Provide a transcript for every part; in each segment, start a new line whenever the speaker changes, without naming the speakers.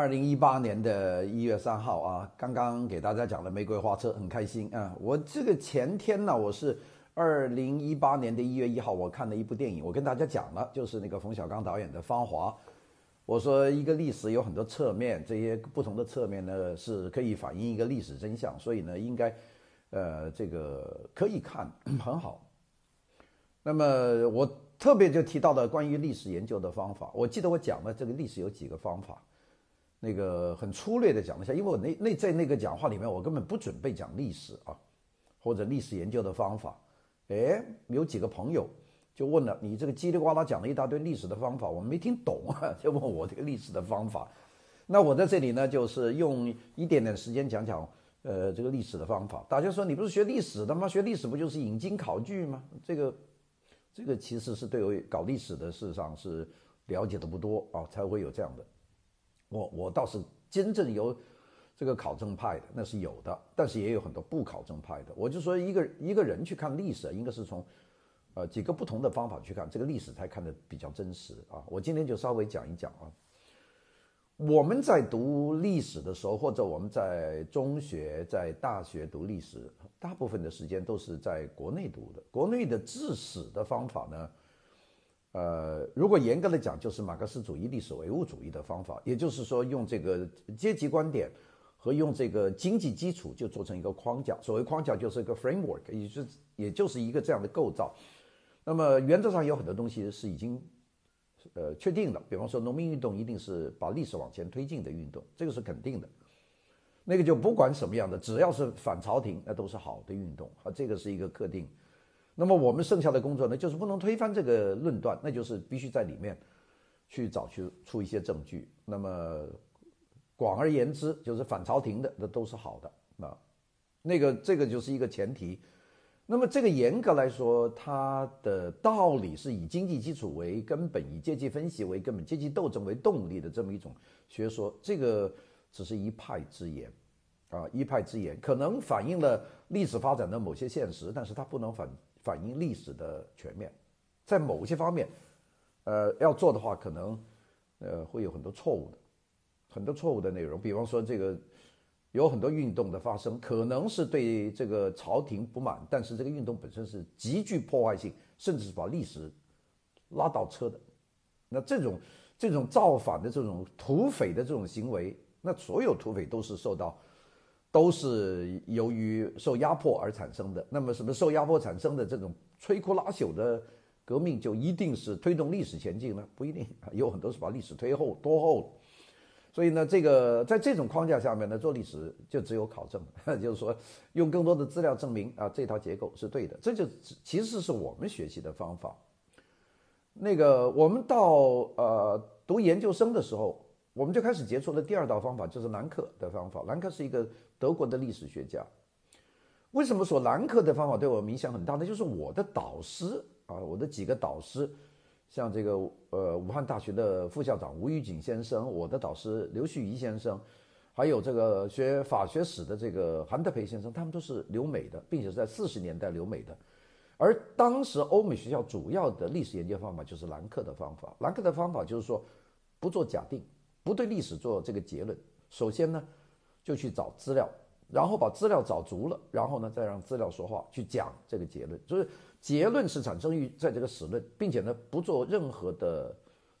二零一八年的一月三号啊，刚刚给大家讲了玫瑰花车，很开心啊。我这个前天呢，我是二零一八年的一月一号，我看了一部电影，我跟大家讲了，就是那个冯小刚导演的《芳华》。我说一个历史有很多侧面，这些不同的侧面呢是可以反映一个历史真相，所以呢应该，呃，这个可以看很好。那么我特别就提到了关于历史研究的方法，我记得我讲了这个历史有几个方法。那个很粗略的讲一下，因为我那那在那个讲话里面，我根本不准备讲历史啊，或者历史研究的方法。哎，有几个朋友就问了，你这个叽里呱啦讲了一大堆历史的方法，我没听懂啊，就问我这个历史的方法。那我在这里呢，就是用一点点时间讲讲，呃，这个历史的方法。大家说你不是学历史的吗？学历史不就是引经考据吗？这个这个其实是对我搞历史的事实上是了解的不多啊，才会有这样的。我我倒是真正有这个考证派的，那是有的，但是也有很多不考证派的。我就说一个一个人去看历史，应该是从呃几个不同的方法去看这个历史，才看得比较真实啊。我今天就稍微讲一讲啊。我们在读历史的时候，或者我们在中学、在大学读历史，大部分的时间都是在国内读的。国内的治史的方法呢？呃，如果严格的讲，就是马克思主义历史唯物主义的方法，也就是说，用这个阶级观点和用这个经济基础就做成一个框架。所谓框架就是一个 framework，也就是也就是一个这样的构造。那么原则上有很多东西是已经呃确定的，比方说农民运动一定是把历史往前推进的运动，这个是肯定的。那个就不管什么样的，只要是反朝廷，那都是好的运动啊，这个是一个特定。那么我们剩下的工作呢，就是不能推翻这个论断，那就是必须在里面去找去出一些证据。那么广而言之，就是反朝廷的那都是好的啊。那个这个就是一个前提。那么这个严格来说，它的道理是以经济基础为根本，以阶级分析为根本，阶级斗争为动力的这么一种学说。这个只是一派之言啊，一派之言，可能反映了历史发展的某些现实，但是它不能反。反映历史的全面，在某些方面，呃，要做的话，可能，呃，会有很多错误的，很多错误的内容。比方说，这个有很多运动的发生，可能是对这个朝廷不满，但是这个运动本身是极具破坏性，甚至是把历史拉倒车的。那这种这种造反的这种土匪的这种行为，那所有土匪都是受到。都是由于受压迫而产生的。那么，什么受压迫产生的这种摧枯拉朽的革命，就一定是推动历史前进呢？不一定，有很多是把历史推后拖后了。所以呢，这个在这种框架下面呢，做历史就只有考证，就是说用更多的资料证明啊，这套结构是对的。这就其实是我们学习的方法。那个我们到呃读研究生的时候。我们就开始接触了第二道方法，就是兰克的方法。兰克是一个德国的历史学家。为什么说兰克的方法对我影响很大呢？就是我的导师啊，我的几个导师，像这个呃武汉大学的副校长吴玉景先生，我的导师刘旭仪先生，还有这个学法学史的这个韩德培先生，他们都是留美的，并且是在四十年代留美的。而当时欧美学校主要的历史研究方法就是兰克的方法。兰克的方法就是说不做假定。不对历史做这个结论，首先呢，就去找资料，然后把资料找足了，然后呢，再让资料说话，去讲这个结论。就是结论是产生于在这个史论，并且呢，不做任何的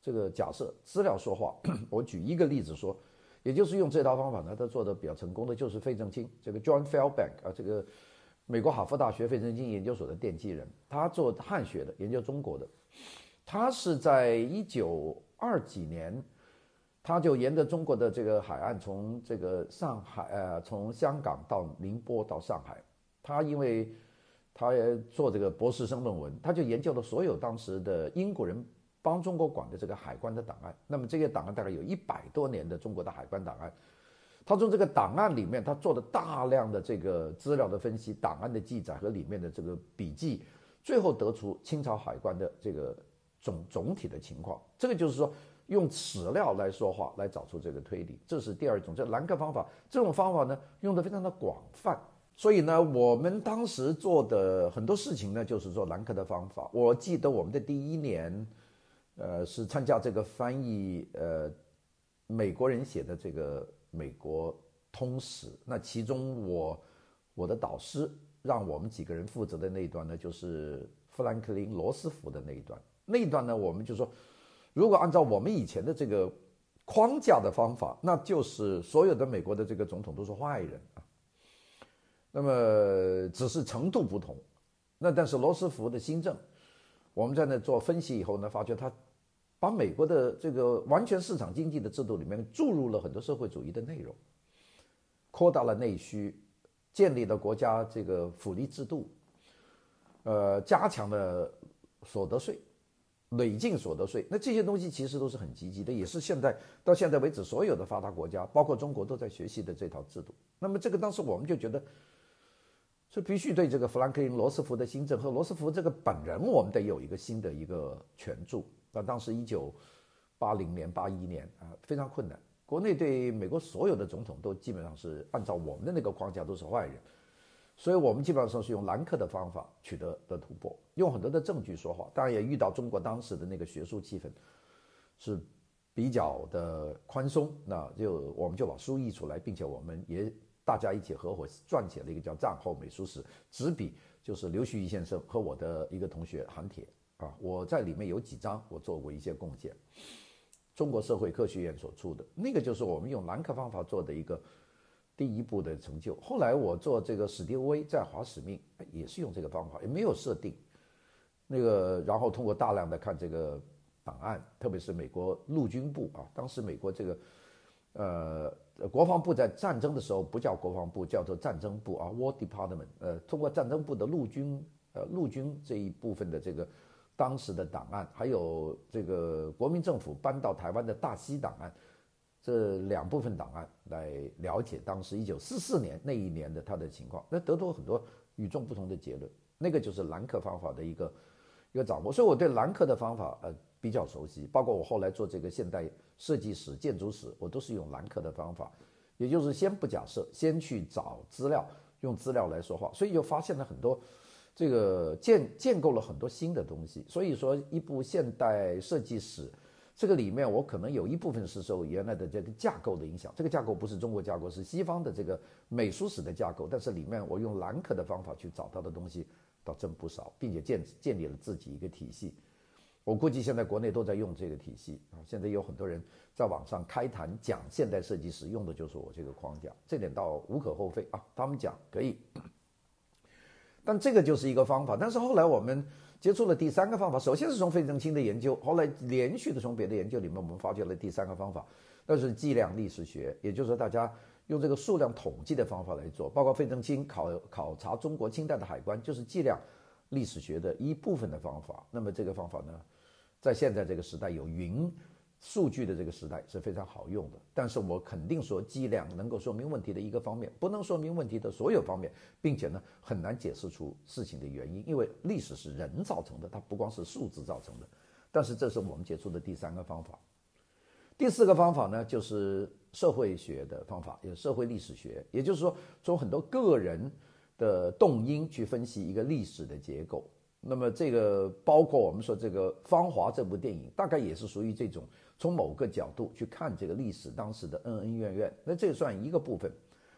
这个假设，资料说话。我举一个例子说，也就是用这套方法呢，他做的比较成功的就是费正清，这个 John Fairbank 啊，这个美国哈佛大学费正清研究所的奠基人，他做汉学的，研究中国的，他是在一九二几年。他就沿着中国的这个海岸，从这个上海，呃，从香港到宁波到上海。他因为，他做这个博士生论文，他就研究了所有当时的英国人帮中国管的这个海关的档案。那么这些档案大概有一百多年的中国的海关档案。他从这个档案里面，他做了大量的这个资料的分析、档案的记载和里面的这个笔记，最后得出清朝海关的这个总总体的情况。这个就是说。用史料来说话，来找出这个推理，这是第二种，叫兰克方法。这种方法呢，用的非常的广泛。所以呢，我们当时做的很多事情呢，就是做兰克的方法。我记得我们的第一年，呃，是参加这个翻译，呃，美国人写的这个美国通史，那其中我我的导师让我们几个人负责的那一段呢，就是富兰克林·罗斯福的那一段。那一段呢，我们就说，如果按照我们以前的这个框架的方法，那就是所有的美国的这个总统都是坏人啊。那么只是程度不同。那但是罗斯福的新政，我们在那做分析以后呢，发觉他把美国的这个完全市场经济的制度里面注入了很多社会主义的内容，扩大了内需，建立了国家这个福利制度，呃，加强了所得税。累进所得税，那这些东西其实都是很积极的，也是现在到现在为止所有的发达国家，包括中国都在学习的这套制度。那么这个当时我们就觉得，是必须对这个富兰克林·罗斯福的新政和罗斯福这个本人，我们得有一个新的一个权注。那当时一九八零年、八一年啊，非常困难，国内对美国所有的总统都基本上是按照我们的那个框架都是坏人。所以我们基本上是用兰克的方法取得的突破，用很多的证据说话。当然也遇到中国当时的那个学术气氛是比较的宽松，那就我们就把书译出来，并且我们也大家一起合伙撰写了一个叫《战后美术史》，执笔就是刘旭一先生和我的一个同学韩铁啊，我在里面有几章我做过一些贡献，中国社会科学院所出的那个就是我们用兰克方法做的一个。第一步的成就。后来我做这个史蒂威在华使命，也是用这个方法，也没有设定那个，然后通过大量的看这个档案，特别是美国陆军部啊，当时美国这个呃国防部在战争的时候不叫国防部，叫做战争部啊，War Department。呃，通过战争部的陆军呃陆军这一部分的这个当时的档案，还有这个国民政府搬到台湾的大西档案。这两部分档案来了解当时一九四四年那一年的他的情况，那得出很多与众不同的结论。那个就是兰克方法的一个一个掌握，所以我对兰克的方法呃比较熟悉。包括我后来做这个现代设计史、建筑史，我都是用兰克的方法，也就是先不假设，先去找资料，用资料来说话，所以就发现了很多这个建建构了很多新的东西。所以说，一部现代设计史。这个里面我可能有一部分是受原来的这个架构的影响，这个架构不是中国架构，是西方的这个美术史的架构。但是里面我用兰克的方法去找到的东西倒真不少，并且建建立了自己一个体系。我估计现在国内都在用这个体系啊，现在有很多人在网上开坛讲现代设计师用的就是我这个框架，这点倒无可厚非啊。他们讲可以，但这个就是一个方法。但是后来我们。接触了第三个方法，首先是从费正清的研究，后来连续的从别的研究里面，我们发掘了第三个方法，那是计量历史学，也就是说大家用这个数量统计的方法来做，包括费正清考考察中国清代的海关，就是计量历史学的一部分的方法。那么这个方法呢，在现在这个时代有云。数据的这个时代是非常好用的，但是我肯定说计量能够说明问题的一个方面，不能说明问题的所有方面，并且呢很难解释出事情的原因，因为历史是人造成的，它不光是数字造成的。但是这是我们接触的第三个方法，第四个方法呢就是社会学的方法，也社会历史学，也就是说从很多个人的动因去分析一个历史的结构。那么这个包括我们说这个《芳华》这部电影，大概也是属于这种。从某个角度去看这个历史当时的恩恩怨怨，那这算一个部分。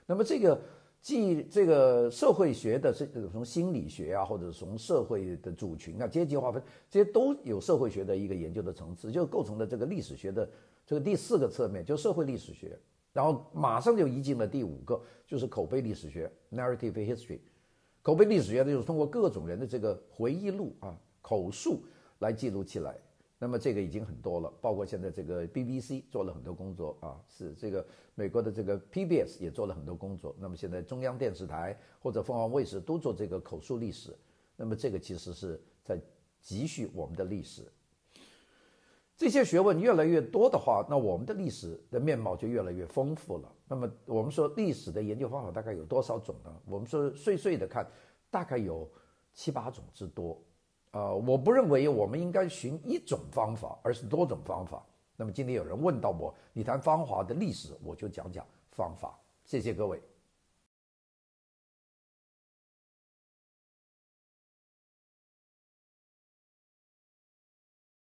那么这个既这个社会学的这从心理学啊，或者从社会的组群啊、阶级划分，这些都有社会学的一个研究的层次，就构成了这个历史学的这个第四个侧面，就社会历史学。然后马上就移进了第五个，就是口碑历史学 （narrative history）。口碑历史学呢，就是通过各种人的这个回忆录啊、口述来记录起来。那么这个已经很多了，包括现在这个 BBC 做了很多工作啊，是这个美国的这个 PBS 也做了很多工作。那么现在中央电视台或者凤凰卫视都做这个口述历史。那么这个其实是在积蓄我们的历史。这些学问越来越多的话，那我们的历史的面貌就越来越丰富了。那么我们说历史的研究方法大概有多少种呢？我们说碎碎的看，大概有七八种之多。呃，我不认为我们应该寻一种方法，而是多种方法。那么今天有人问到我，你谈芳华的历史，我就讲讲方法。谢谢各位。